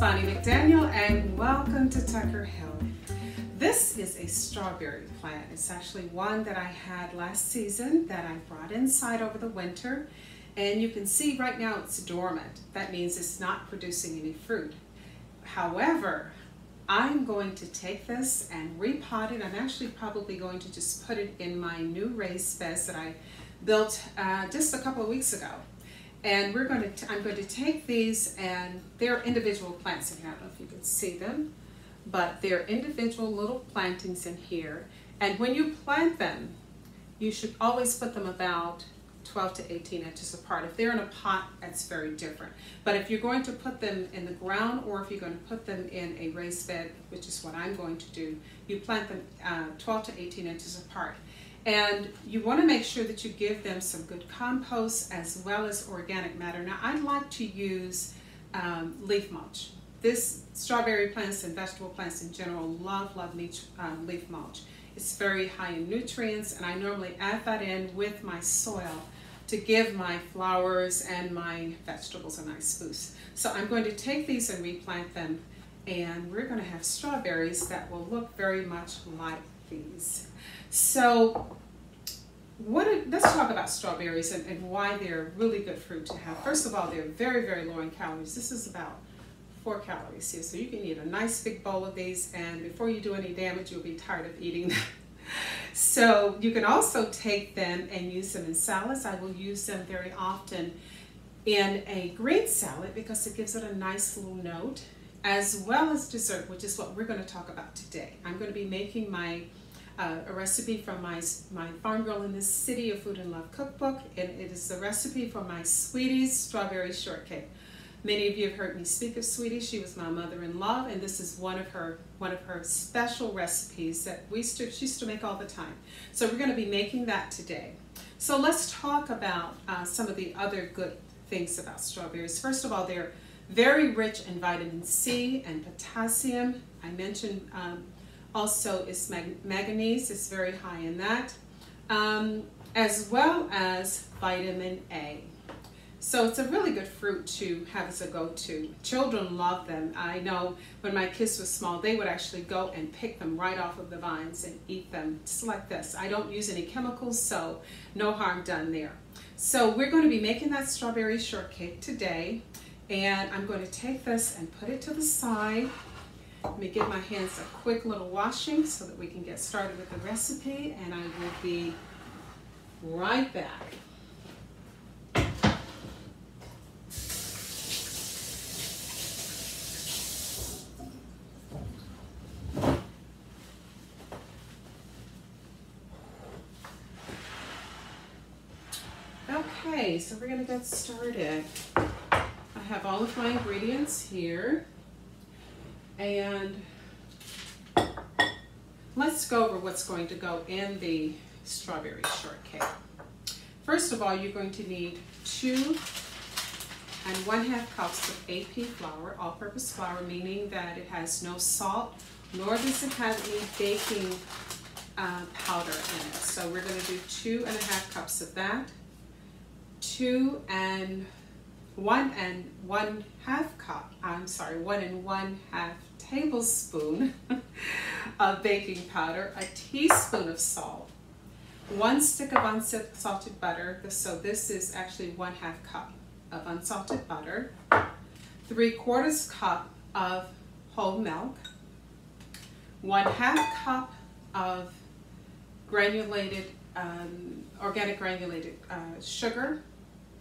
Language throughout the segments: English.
Bonnie McDaniel and welcome to Tucker Hill. This is a strawberry plant. It's actually one that I had last season that I brought inside over the winter and you can see right now it's dormant. That means it's not producing any fruit. However, I'm going to take this and repot it. I'm actually probably going to just put it in my new raised beds that I built uh, just a couple of weeks ago. And we're going to, I'm going to take these and they're individual plants in here. I don't know if you can see them, but they're individual little plantings in here. And when you plant them, you should always put them about 12 to 18 inches apart. If they're in a pot, that's very different. But if you're going to put them in the ground or if you're going to put them in a raised bed, which is what I'm going to do, you plant them uh, 12 to 18 inches apart. And you want to make sure that you give them some good compost as well as organic matter. Now, I like to use um, leaf mulch. This strawberry plants and vegetable plants in general love, love leaf, um, leaf mulch. It's very high in nutrients and I normally add that in with my soil to give my flowers and my vegetables a nice boost. So I'm going to take these and replant them and we're going to have strawberries that will look very much like these. So what let's talk about strawberries and, and why they're really good fruit to have. First of all, they're very, very low in calories. This is about four calories here. So you can eat a nice big bowl of these and before you do any damage, you'll be tired of eating them. so you can also take them and use them in salads. I will use them very often in a green salad because it gives it a nice little note as well as dessert, which is what we're going to talk about today. I'm going to be making my uh, a recipe from my, my Farm Girl in the City of Food and Love cookbook, and it is the recipe for my Sweeties strawberry shortcake. Many of you have heard me speak of Sweetie. She was my mother-in-law, and this is one of her one of her special recipes that we used to, she used to make all the time. So we're going to be making that today. So let's talk about uh, some of the other good things about strawberries. First of all, they're very rich in vitamin C and potassium. I mentioned um, also is mag manganese, it's very high in that, um, as well as vitamin A. So it's a really good fruit to have as a go-to. Children love them. I know when my kids were small, they would actually go and pick them right off of the vines and eat them just like this. I don't use any chemicals, so no harm done there. So we're going to be making that strawberry shortcake today. And I'm going to take this and put it to the side. Let me give my hands a quick little washing so that we can get started with the recipe. And I will be right back. Okay, so we're gonna get started. I have all of my ingredients here. And let's go over what's going to go in the strawberry shortcake. First of all, you're going to need two and one half cups of AP flour, all-purpose flour, meaning that it has no salt, nor does it have any baking uh, powder in it. So we're going to do two and a half cups of that two and one and one half cup, I'm sorry, one and one half tablespoon of baking powder, a teaspoon of salt, one stick of unsalted butter, so this is actually one half cup of unsalted butter, three quarters cup of whole milk, one half cup of granulated, um, organic granulated uh, sugar,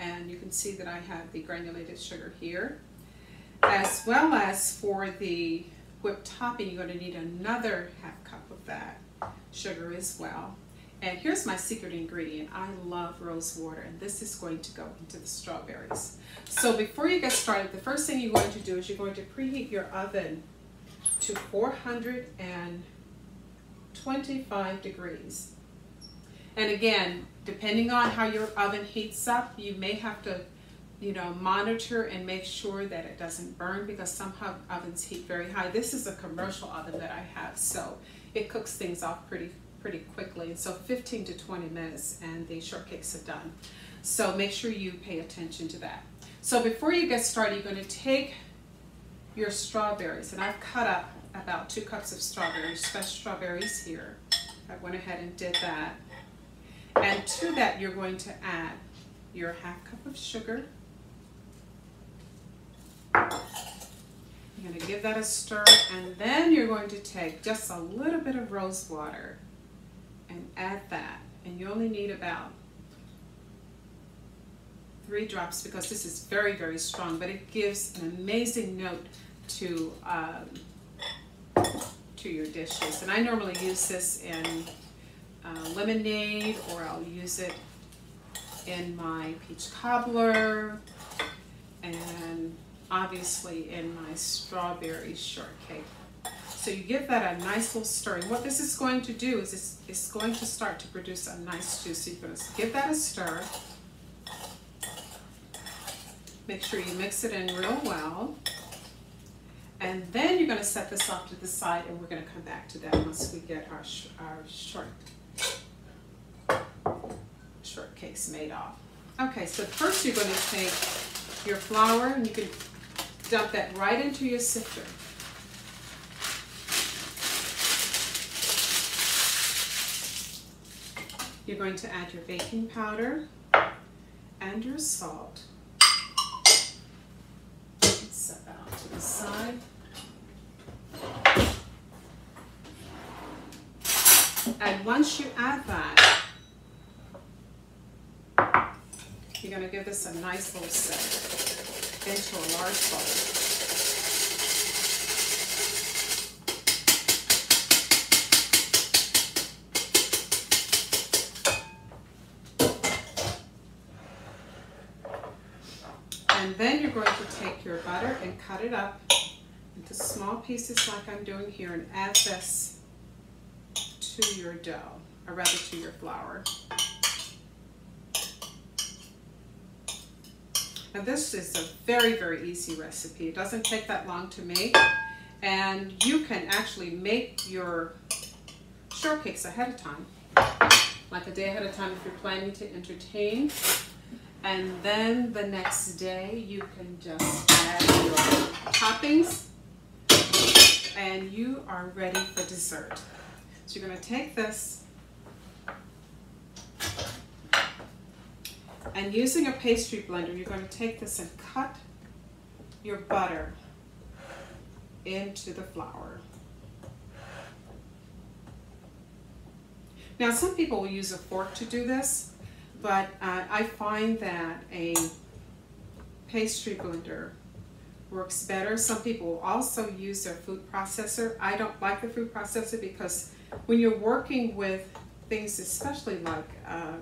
and you can see that I have the granulated sugar here. As well as for the whipped topping, you're going to need another half cup of that sugar as well. And here's my secret ingredient. I love rose water, and this is going to go into the strawberries. So before you get started, the first thing you're going to do is you're going to preheat your oven to 425 degrees. And again, depending on how your oven heats up, you may have to, you know, monitor and make sure that it doesn't burn because some ovens heat very high. This is a commercial oven that I have, so it cooks things off pretty pretty quickly. So 15 to 20 minutes and the shortcakes are done. So make sure you pay attention to that. So before you get started, you're going to take your strawberries. And I've cut up about two cups of strawberries, fresh strawberries here. I went ahead and did that. And to that, you're going to add your half cup of sugar. Going to give that a stir, and then you're going to take just a little bit of rose water and add that. And you only need about three drops because this is very, very strong, but it gives an amazing note to um, to your dishes. And I normally use this in uh, lemonade or I'll use it in my peach cobbler and obviously in my strawberry shortcake. So you give that a nice little stir. What this is going to do is it's, it's going to start to produce a nice juice. So you're going to give that a stir. Make sure you mix it in real well. And then you're going to set this off to the side and we're going to come back to that once we get our, sh our short shortcakes made off. Okay, so first you're going to take your flour and you can dump that right into your sifter. You're going to add your baking powder and your salt. Set that off to the side. And once you add that, you're going to give this a nice little set into a large bowl. And then you're going to take your butter and cut it up into small pieces like I'm doing here and add this to your dough, or rather to your flour. And this is a very, very easy recipe. It doesn't take that long to make. And you can actually make your shortcakes ahead of time, like a day ahead of time if you're planning to entertain. And then the next day you can just add your toppings and you are ready for dessert. So you're going to take this and using a pastry blender you're going to take this and cut your butter into the flour. Now some people will use a fork to do this but uh, I find that a pastry blender works better. Some people also use their food processor. I don't like the food processor because when you're working with things, especially like uh,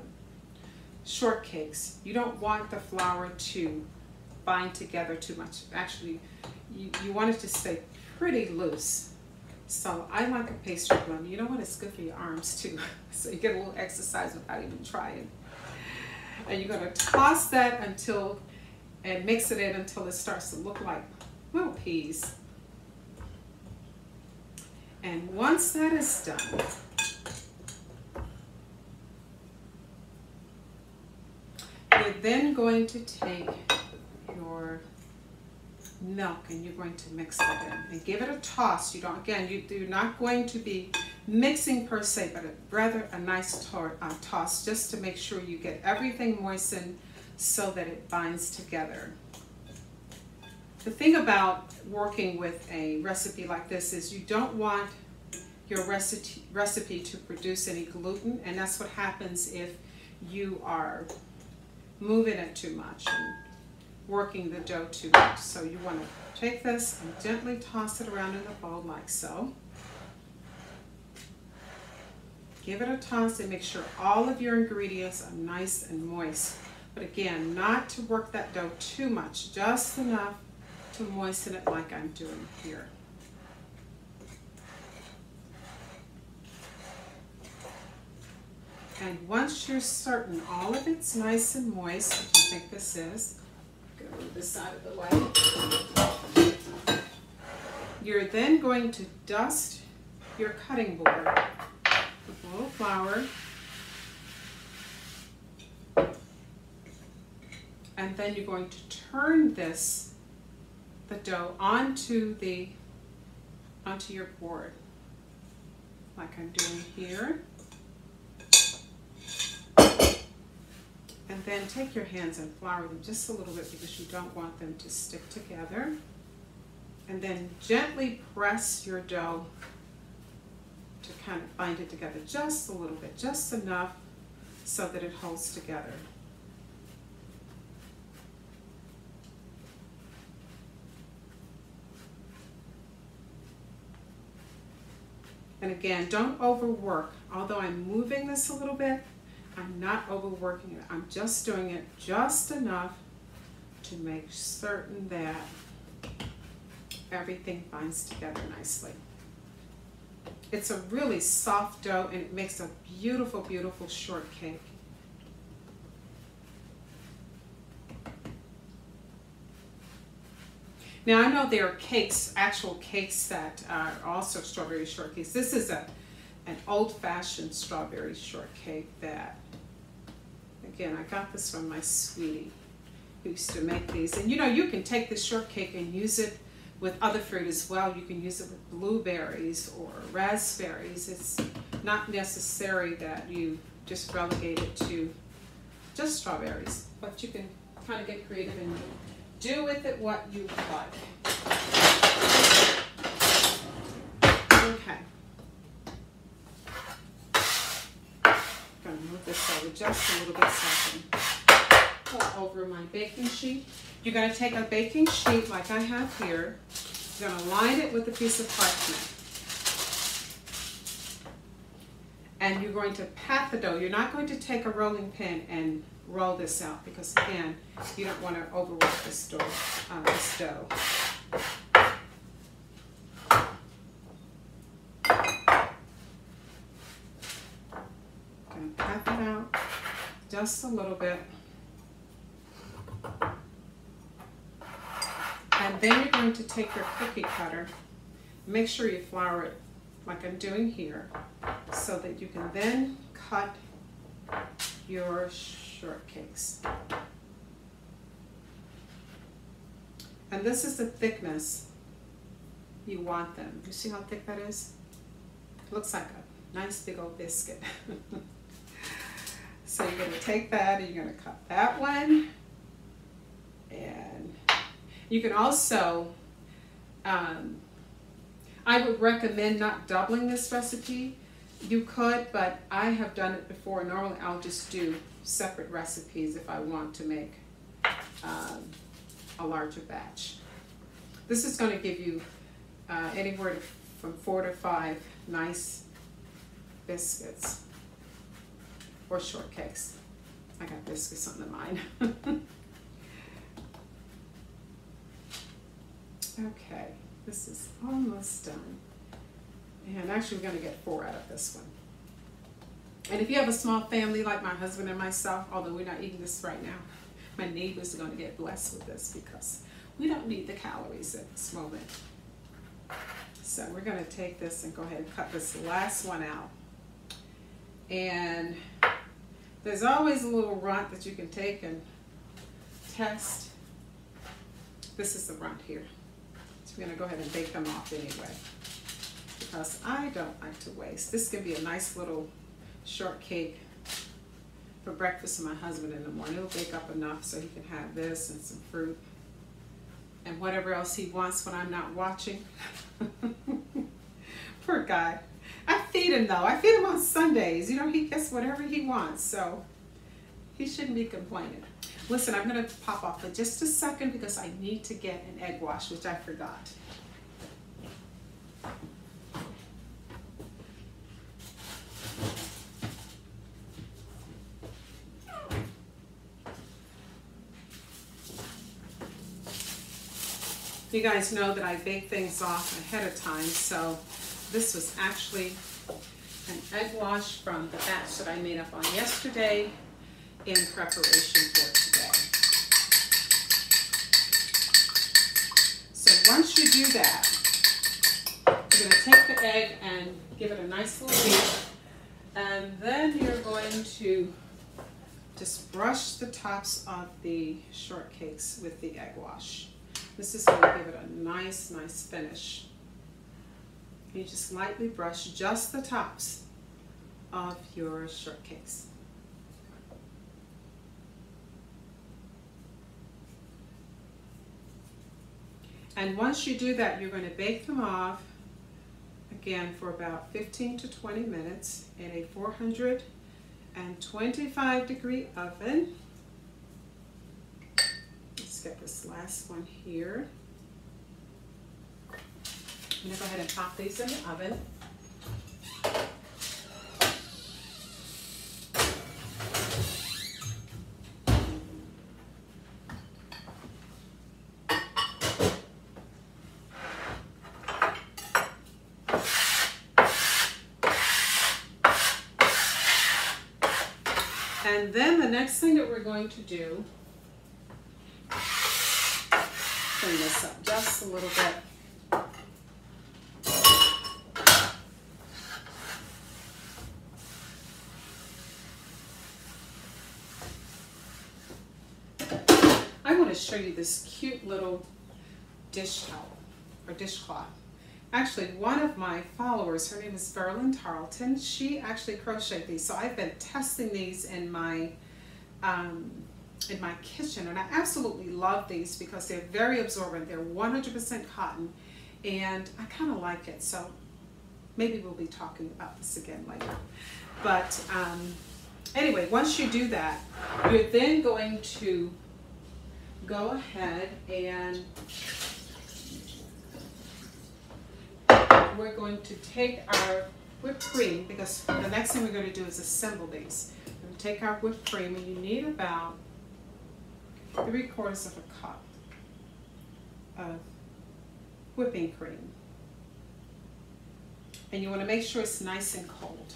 shortcakes, you don't want the flour to bind together too much. Actually, you, you want it to stay pretty loose. So I like a pastry blender. You know what? It's good for your arms too. So you get a little exercise without even trying and you're to toss that until and mix it in until it starts to look like little peas. And once that is done, then going to take your milk and you're going to mix it in and give it a toss. You don't, again, you, you're not going to be mixing per se, but a, rather a nice uh, toss just to make sure you get everything moistened so that it binds together. The thing about working with a recipe like this is you don't want your recipe, recipe to produce any gluten and that's what happens if you are moving it too much and working the dough too much. So you want to take this and gently toss it around in the bowl like so. Give it a toss and make sure all of your ingredients are nice and moist. But again, not to work that dough too much, just enough to moisten it like I'm doing here. And once you're certain all of it's nice and moist, which I think this is, gonna move this out of the way. You're then going to dust your cutting board with a little flour. And then you're going to turn this the dough onto the onto your board like I'm doing here. And then take your hands and flour them just a little bit because you don't want them to stick together. And then gently press your dough to kind of bind it together just a little bit, just enough so that it holds together. And again, don't overwork. Although I'm moving this a little bit, I'm not overworking it. I'm just doing it just enough to make certain that everything binds together nicely. It's a really soft dough and it makes a beautiful, beautiful shortcake. Now I know there are cakes, actual cakes that are also strawberry shortcakes. This is a an old-fashioned strawberry shortcake that, again, I got this from my sweetie who used to make these. And you know, you can take this shortcake and use it with other fruit as well. You can use it with blueberries or raspberries. It's not necessary that you just relegate it to just strawberries, but you can kind of get creative and do with it what you like. Okay. Just a little bit over my baking sheet. You're gonna take a baking sheet like I have here. You're gonna line it with a piece of parchment. And you're going to pat the dough. You're not going to take a rolling pin and roll this out because again, you don't want to overwork this dough. Uh, this dough. Gonna pat that out just a little bit. And then you're going to take your cookie cutter, make sure you flour it like I'm doing here, so that you can then cut your shortcakes. And this is the thickness you want them. You see how thick that is? looks like a nice big old biscuit. so you're going to take that and you're going to cut that one. And you can also, um, I would recommend not doubling this recipe. You could, but I have done it before. Normally I'll just do separate recipes if I want to make um, a larger batch. This is going to give you uh, anywhere from four to five nice biscuits or shortcakes. I got this. biscuits on the mine. okay, this is almost done. And actually we're going to get four out of this one. And if you have a small family like my husband and myself, although we're not eating this right now, my neighbors are going to get blessed with this because we don't need the calories at this moment. So we're going to take this and go ahead and cut this last one out. And there's always a little runt that you can take and test. This is the runt here. So we're going to go ahead and bake them off anyway because I don't like to waste. This can be a nice little shortcake for breakfast for my husband in the morning. He'll bake up enough so he can have this and some fruit and whatever else he wants when I'm not watching. Poor guy. I feed him though. I feed him on Sundays. You know, he gets whatever he wants, so he shouldn't be complaining. Listen, I'm to pop off for just a second because I need to get an egg wash, which I forgot. You guys know that I bake things off ahead of time, so this was actually an egg wash from the batch that I made up on yesterday in preparation for today. So once you do that, you're going to take the egg and give it a nice little beat, and then you're going to just brush the tops of the shortcakes with the egg wash. This is going to give it a nice, nice finish. You just lightly brush just the tops of your shortcakes. And once you do that, you're going to bake them off again for about 15 to 20 minutes in a 425 degree oven. Let's get this last one here. I'm to go ahead and pop these in the oven. And then the next thing that we're going to do, clean this up just a little bit. I want to show you this cute little dish towel or dishcloth actually one of my followers, her name is Verlyn Tarleton, she actually crocheted these. So I've been testing these in my um, in my kitchen and I absolutely love these because they're very absorbent. They're 100% cotton and I kind of like it. So maybe we'll be talking about this again later. But um, anyway, once you do that, you're then going to go ahead and we're going to take our whipped cream because the next thing we're going to do is assemble these. We're going to take our whipped cream and you need about three quarters of a cup of whipping cream. And you want to make sure it's nice and cold.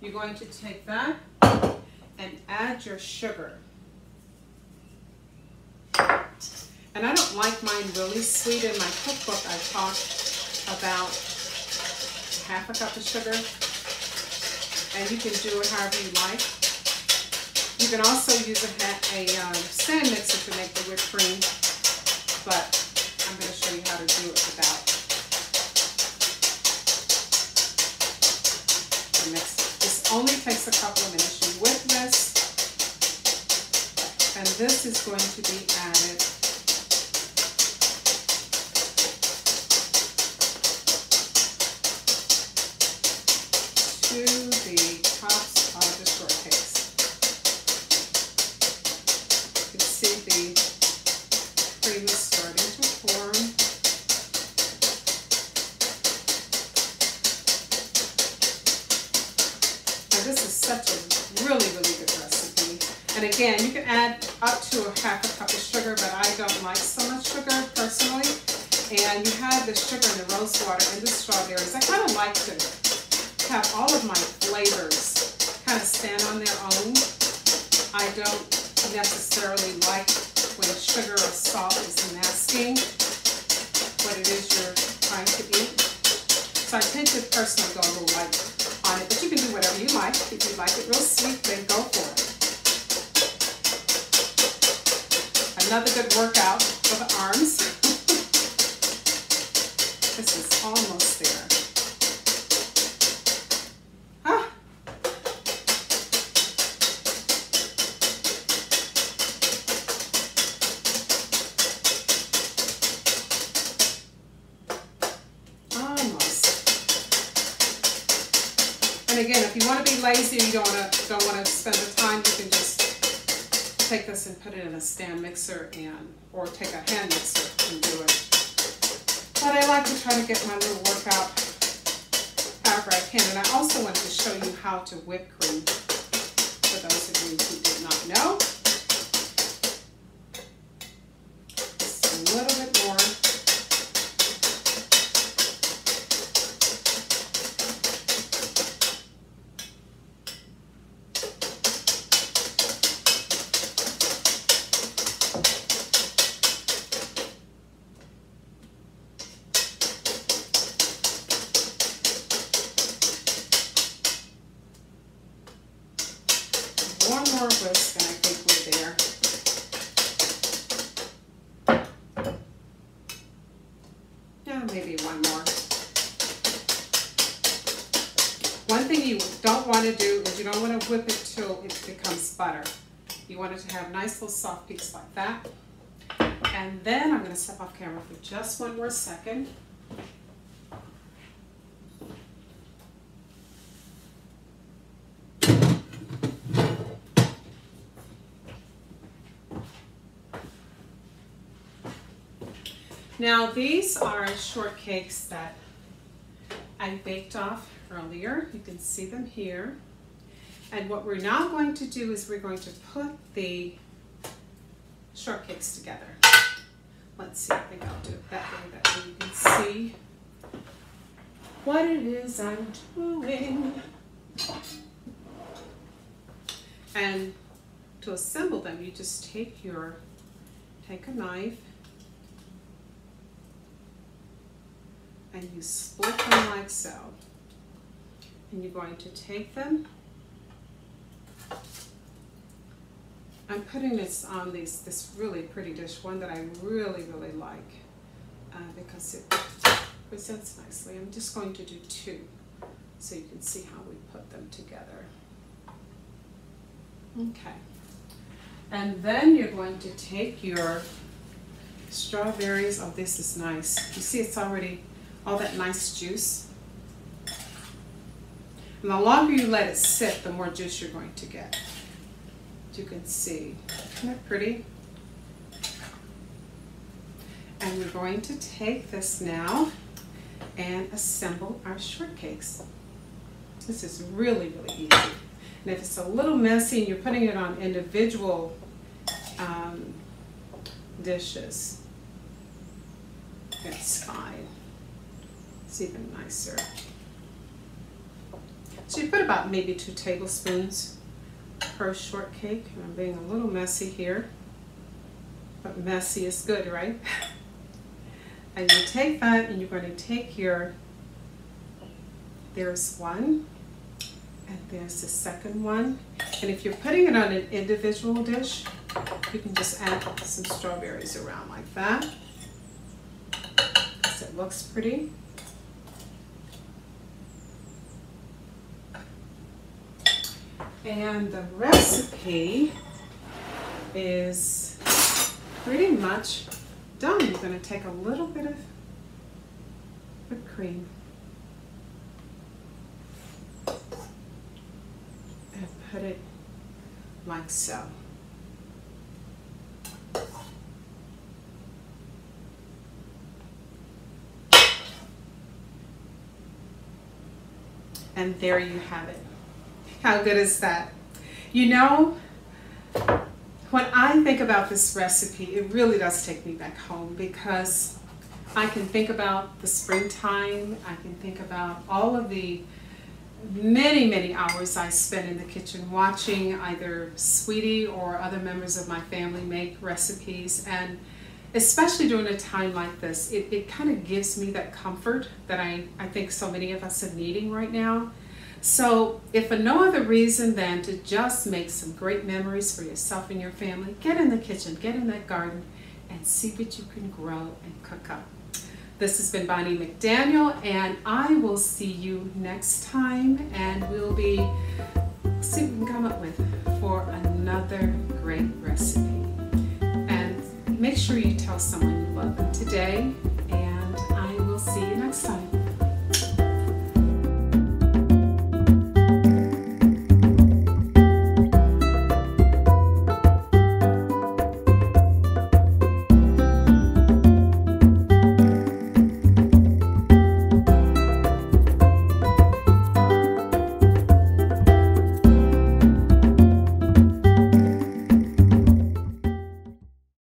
You're going to take that and add your sugar. And I don't like mine really sweet. In my cookbook, I talk about half a cup of sugar and you can do it however you like. You can also use a, a um, stand mixer to make the whipped cream, but I'm going to show you how to do it without. This only takes a couple of minutes. You whip this, and this is going to be added rose water and the strawberries. I kind of like to have all of my flavors kind of stand on their own. I don't necessarily like when sugar or salt is masking what it is you're trying to eat. So I tend to personally go a little light on it, but you can do whatever you like. If you like it real sweet, then go for it. Another good workout for the arms. This is almost there. Almost. And again, if you want to be lazy and you don't want to don't want to spend the time, you can just take this and put it in a stand mixer and or take a hand mixer and do it. But I like to try to get my little workout however I can. And I also want to show you how to whip cream for those of you who did not know. one more whisk and I think we're there. Yeah, maybe one more. One thing you don't want to do is you don't want to whip it till it becomes butter. You want it to have nice little soft peaks like that. And then I'm going to step off camera for just one more second. Now these are shortcakes that I baked off earlier. You can see them here. And what we're now going to do is we're going to put the shortcakes together. Let's see, I think I'll do it that way, that way you can see what it is I'm doing. And to assemble them, you just take your, take a knife and you split them like so. And you're going to take them. I'm putting this on these, this really pretty dish, one that I really, really like uh, because it presents nicely. I'm just going to do two so you can see how we put them together. Okay. And then you're going to take your strawberries. Oh, this is nice. You see it's already all that nice juice. And the longer you let it sit, the more juice you're going to get. As you can see. Isn't that pretty? And we're going to take this now and assemble our shortcakes. This is really, really easy. And if it's a little messy and you're putting it on individual um, dishes, it's fine. It's even nicer. So you put about maybe two tablespoons per shortcake. And I'm being a little messy here, but messy is good, right? and you take that and you're going to take your, there's one, and there's the second one. And if you're putting it on an individual dish, you can just add some strawberries around like that. Because it looks pretty. And the recipe is pretty much done. You're going to take a little bit of whipped cream and put it like so. And there you have it. How good is that? You know, when I think about this recipe, it really does take me back home because I can think about the springtime. I can think about all of the many, many hours I spent in the kitchen watching either Sweetie or other members of my family make recipes. And especially during a time like this, it, it kind of gives me that comfort that I, I think so many of us are needing right now. So if for no other reason than to just make some great memories for yourself and your family, get in the kitchen, get in that garden, and see what you can grow and cook up. This has been Bonnie McDaniel, and I will see you next time, and we'll be see what we can come up with for another great recipe. And make sure you tell someone you love them today